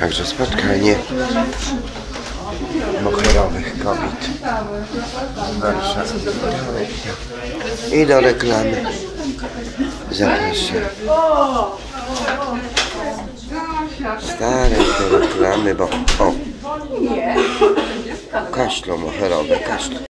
Także spotkanie moherowych kobiet w Warszawie. I do reklamy. Zapraszam. Stare te reklamy, bo o, kaszlo moherowe, kaszlo.